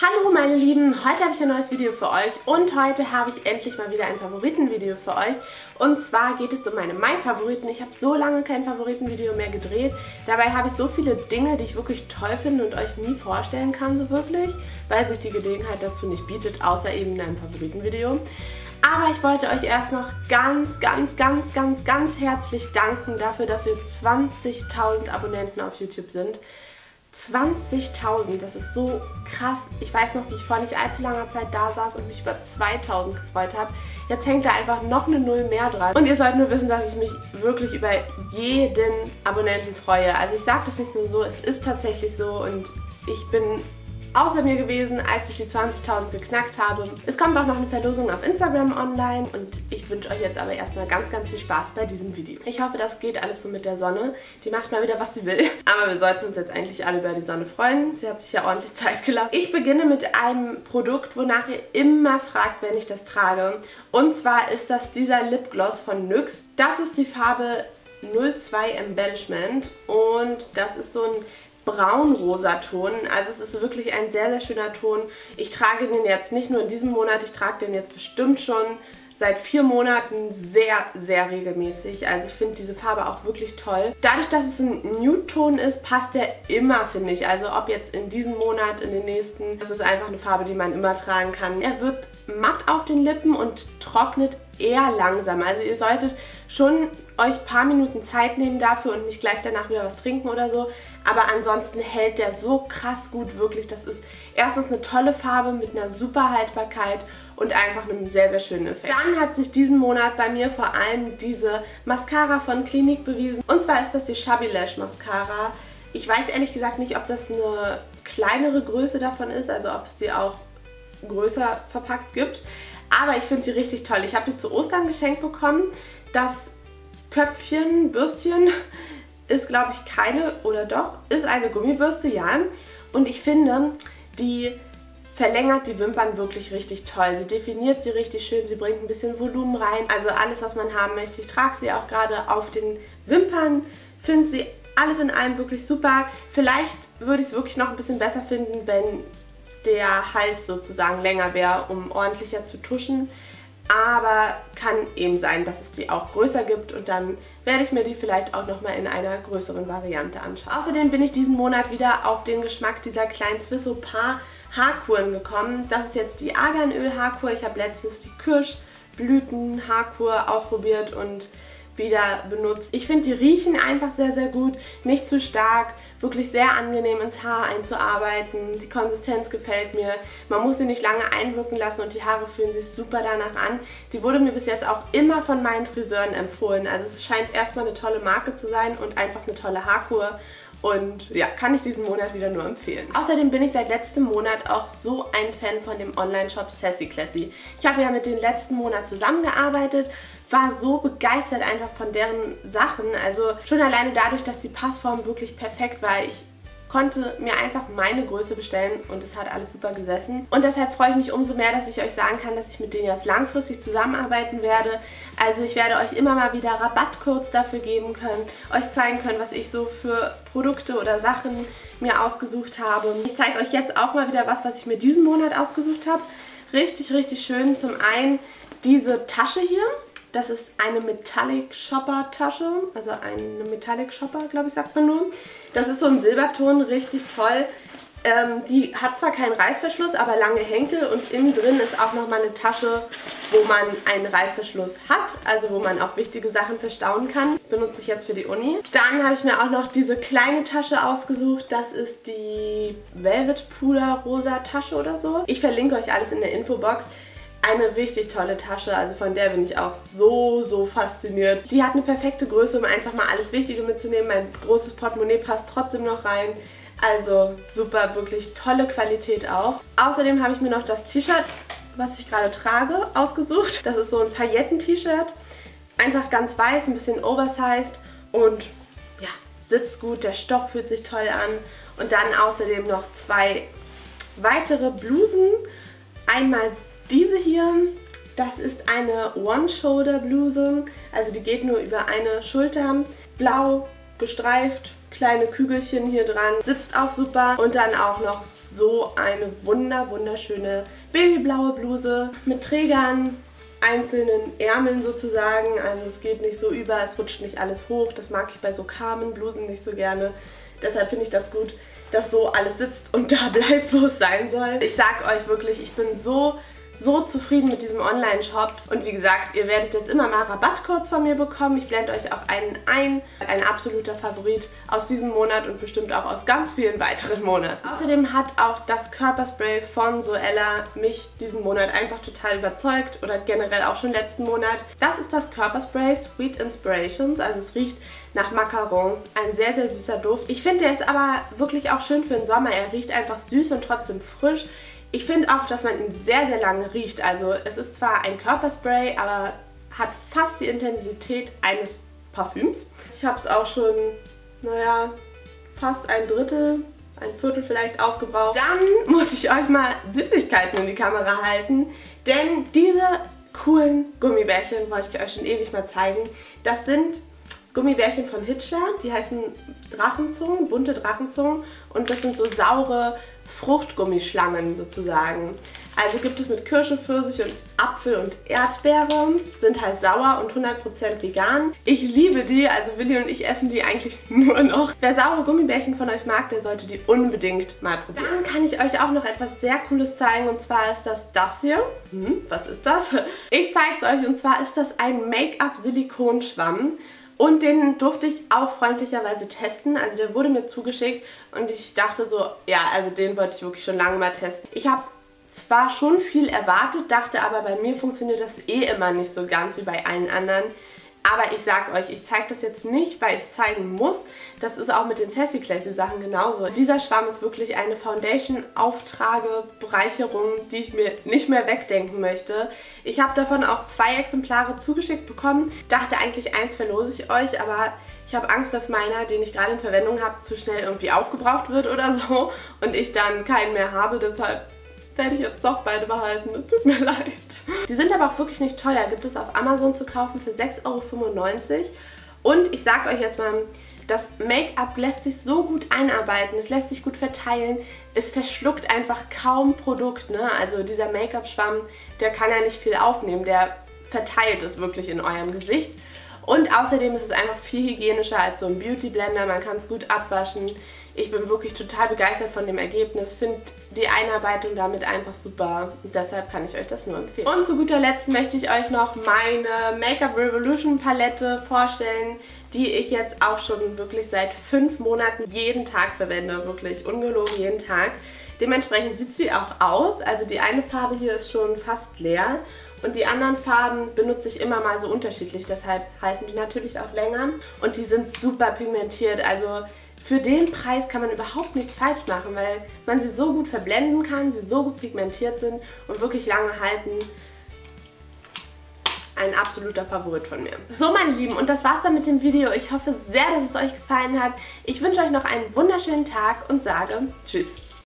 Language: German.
Hallo meine Lieben, heute habe ich ein neues Video für euch und heute habe ich endlich mal wieder ein Favoritenvideo für euch. Und zwar geht es um meine Mai-Favoriten. Ich habe so lange kein Favoritenvideo mehr gedreht. Dabei habe ich so viele Dinge, die ich wirklich toll finde und euch nie vorstellen kann so wirklich, weil sich die Gelegenheit dazu nicht bietet, außer eben in einem Favoritenvideo. Aber ich wollte euch erst noch ganz, ganz, ganz, ganz, ganz herzlich danken dafür, dass wir 20.000 Abonnenten auf YouTube sind. 20.000, das ist so krass. Ich weiß noch, wie ich vor nicht allzu langer Zeit da saß und mich über 2.000 gefreut habe. Jetzt hängt da einfach noch eine Null mehr dran. Und ihr sollt nur wissen, dass ich mich wirklich über jeden Abonnenten freue. Also ich sage das nicht nur so, es ist tatsächlich so und ich bin außer mir gewesen, als ich die 20.000 geknackt habe. Es kommt auch noch eine Verlosung auf Instagram online und ich wünsche euch jetzt aber erstmal ganz, ganz viel Spaß bei diesem Video. Ich hoffe, das geht alles so mit der Sonne. Die macht mal wieder, was sie will. Aber wir sollten uns jetzt eigentlich alle über die Sonne freuen. Sie hat sich ja ordentlich Zeit gelassen. Ich beginne mit einem Produkt, wonach ihr immer fragt, wenn ich das trage. Und zwar ist das dieser Lipgloss von NYX. Das ist die Farbe 02 Embellishment und das ist so ein braun-rosa Ton. Also es ist wirklich ein sehr, sehr schöner Ton. Ich trage den jetzt nicht nur in diesem Monat, ich trage den jetzt bestimmt schon seit vier Monaten sehr, sehr regelmäßig. Also ich finde diese Farbe auch wirklich toll. Dadurch, dass es ein Nude-Ton ist, passt der immer, finde ich. Also ob jetzt in diesem Monat, in den nächsten. Das ist einfach eine Farbe, die man immer tragen kann. Er wird matt auf den Lippen und trocknet eher langsam. Also ihr solltet schon euch ein paar Minuten Zeit nehmen dafür und nicht gleich danach wieder was trinken oder so. Aber ansonsten hält der so krass gut, wirklich. Das ist erstens eine tolle Farbe mit einer super Haltbarkeit und einfach einem sehr, sehr schönen Effekt. Dann hat sich diesen Monat bei mir vor allem diese Mascara von Clinique bewiesen. Und zwar ist das die Chubby Lash Mascara. Ich weiß ehrlich gesagt nicht, ob das eine kleinere Größe davon ist, also ob es die auch größer verpackt gibt. Aber ich finde sie richtig toll. Ich habe die zu Ostern geschenkt bekommen. Das Köpfchen, Bürstchen ist, glaube ich, keine, oder doch, ist eine Gummibürste, ja. Und ich finde, die verlängert die Wimpern wirklich richtig toll. Sie definiert sie richtig schön, sie bringt ein bisschen Volumen rein. Also alles, was man haben möchte. Ich trage sie auch gerade auf den Wimpern. Finde sie alles in allem wirklich super. Vielleicht würde ich es wirklich noch ein bisschen besser finden, wenn der Hals sozusagen länger wäre, um ordentlicher zu tuschen. Aber kann eben sein, dass es die auch größer gibt und dann werde ich mir die vielleicht auch nochmal in einer größeren Variante anschauen. Außerdem bin ich diesen Monat wieder auf den Geschmack dieser kleinen Swissopar Haarkuren gekommen. Das ist jetzt die Arganöl Haarkur. Ich habe letztens die Kirschblüten Haarkur ausprobiert und wieder benutzt. Ich finde, die riechen einfach sehr, sehr gut. Nicht zu stark, wirklich sehr angenehm ins Haar einzuarbeiten. Die Konsistenz gefällt mir. Man muss sie nicht lange einwirken lassen und die Haare fühlen sich super danach an. Die wurde mir bis jetzt auch immer von meinen Friseuren empfohlen. Also es scheint erstmal eine tolle Marke zu sein und einfach eine tolle Haarkur. Und ja, kann ich diesen Monat wieder nur empfehlen. Außerdem bin ich seit letztem Monat auch so ein Fan von dem Online-Shop Sassy Classy. Ich habe ja mit den letzten Monat zusammengearbeitet, war so begeistert einfach von deren Sachen. Also schon alleine dadurch, dass die Passform wirklich perfekt war. Ich konnte mir einfach meine Größe bestellen und es hat alles super gesessen. Und deshalb freue ich mich umso mehr, dass ich euch sagen kann, dass ich mit denen jetzt langfristig zusammenarbeiten werde. Also ich werde euch immer mal wieder Rabattcodes dafür geben können, euch zeigen können, was ich so für Produkte oder Sachen mir ausgesucht habe. Ich zeige euch jetzt auch mal wieder was, was ich mir diesen Monat ausgesucht habe. Richtig, richtig schön. Zum einen diese Tasche hier. Das ist eine Metallic Shopper Tasche, also eine Metallic Shopper, glaube ich, sagt man nur. Das ist so ein Silberton, richtig toll. Ähm, die hat zwar keinen Reißverschluss, aber lange Henkel und innen drin ist auch nochmal eine Tasche, wo man einen Reißverschluss hat, also wo man auch wichtige Sachen verstauen kann. Benutze ich jetzt für die Uni. Dann habe ich mir auch noch diese kleine Tasche ausgesucht. Das ist die Velvet Puder Rosa Tasche oder so. Ich verlinke euch alles in der Infobox eine richtig tolle Tasche, also von der bin ich auch so, so fasziniert. Die hat eine perfekte Größe, um einfach mal alles Wichtige mitzunehmen. Mein großes Portemonnaie passt trotzdem noch rein. Also super, wirklich tolle Qualität auch. Außerdem habe ich mir noch das T-Shirt, was ich gerade trage, ausgesucht. Das ist so ein Pailletten-T-Shirt. Einfach ganz weiß, ein bisschen oversized und ja, sitzt gut, der Stoff fühlt sich toll an. Und dann außerdem noch zwei weitere Blusen. Einmal diese hier, das ist eine One-Shoulder-Bluse, also die geht nur über eine Schulter. Blau, gestreift, kleine Kügelchen hier dran, sitzt auch super und dann auch noch so eine wunder wunderschöne babyblaue Bluse mit Trägern, einzelnen Ärmeln sozusagen. Also es geht nicht so über, es rutscht nicht alles hoch. Das mag ich bei so karmen Blusen nicht so gerne. Deshalb finde ich das gut, dass so alles sitzt und da bleibt, wo es sein soll. Ich sag euch wirklich, ich bin so so zufrieden mit diesem Online-Shop. Und wie gesagt, ihr werdet jetzt immer mal Rabattcodes von mir bekommen. Ich blende euch auch einen ein. Ein absoluter Favorit aus diesem Monat und bestimmt auch aus ganz vielen weiteren Monaten. Außerdem hat auch das Körperspray von Soella mich diesen Monat einfach total überzeugt oder generell auch schon letzten Monat. Das ist das Körperspray Sweet Inspirations. Also es riecht nach Macarons. Ein sehr, sehr süßer Duft. Ich finde, der ist aber wirklich auch schön für den Sommer. Er riecht einfach süß und trotzdem frisch. Ich finde auch, dass man ihn sehr, sehr lange riecht. Also es ist zwar ein Körperspray, aber hat fast die Intensität eines Parfüms. Ich habe es auch schon, naja, fast ein Drittel, ein Viertel vielleicht aufgebraucht. Dann muss ich euch mal Süßigkeiten in die Kamera halten, denn diese coolen Gummibärchen wollte ich euch schon ewig mal zeigen. Das sind Gummibärchen von Hitchler, die heißen Drachenzungen, bunte Drachenzungen und das sind so saure Fruchtgummischlangen sozusagen. Also gibt es mit Kirsche, Pfirsich und Apfel und Erdbeere, sind halt sauer und 100% vegan. Ich liebe die, also Willi und ich essen die eigentlich nur noch. Wer saure Gummibärchen von euch mag, der sollte die unbedingt mal probieren. Dann kann ich euch auch noch etwas sehr cooles zeigen und zwar ist das das hier. Hm, was ist das? Ich zeige es euch und zwar ist das ein Make-up-Silikonschwamm. Und den durfte ich auch freundlicherweise testen. Also der wurde mir zugeschickt und ich dachte so, ja, also den wollte ich wirklich schon lange mal testen. Ich habe zwar schon viel erwartet, dachte aber, bei mir funktioniert das eh immer nicht so ganz wie bei allen anderen. Aber ich sag euch, ich zeige das jetzt nicht, weil ich es zeigen muss. Das ist auch mit den Sassy Classy Sachen genauso. Dieser Schwamm ist wirklich eine Foundation-Auftrage-Bereicherung, die ich mir nicht mehr wegdenken möchte. Ich habe davon auch zwei Exemplare zugeschickt bekommen. Dachte eigentlich, eins verlose ich euch, aber ich habe Angst, dass meiner, den ich gerade in Verwendung habe, zu schnell irgendwie aufgebraucht wird oder so und ich dann keinen mehr habe. Deshalb werde ich jetzt doch beide behalten. Es tut mir leid. Die sind aber auch wirklich nicht teuer. Gibt es auf Amazon zu kaufen für 6,95 Euro. Und ich sage euch jetzt mal, das Make-up lässt sich so gut einarbeiten, es lässt sich gut verteilen, es verschluckt einfach kaum Produkt. Ne? Also dieser Make-up-Schwamm, der kann ja nicht viel aufnehmen, der verteilt es wirklich in eurem Gesicht. Und außerdem ist es einfach viel hygienischer als so ein Beauty Blender. Man kann es gut abwaschen. Ich bin wirklich total begeistert von dem Ergebnis. Finde die Einarbeitung damit einfach super. Deshalb kann ich euch das nur empfehlen. Und zu guter Letzt möchte ich euch noch meine Make-up Revolution Palette vorstellen, die ich jetzt auch schon wirklich seit fünf Monaten jeden Tag verwende. Wirklich ungelogen jeden Tag. Dementsprechend sieht sie auch aus. Also die eine Farbe hier ist schon fast leer und die anderen Farben benutze ich immer mal so unterschiedlich, deshalb halten die natürlich auch länger. Und die sind super pigmentiert, also für den Preis kann man überhaupt nichts falsch machen, weil man sie so gut verblenden kann, sie so gut pigmentiert sind und wirklich lange halten. Ein absoluter Favorit von mir. So meine Lieben, und das war's dann mit dem Video. Ich hoffe sehr, dass es euch gefallen hat. Ich wünsche euch noch einen wunderschönen Tag und sage Tschüss.